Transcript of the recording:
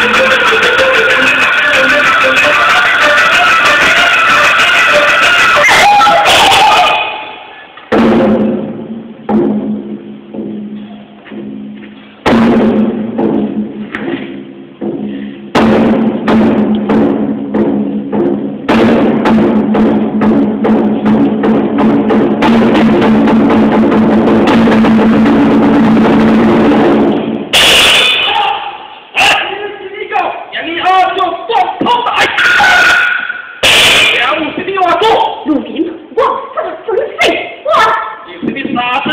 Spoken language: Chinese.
Thank you. 的，我这个准废，我。你是你杀生？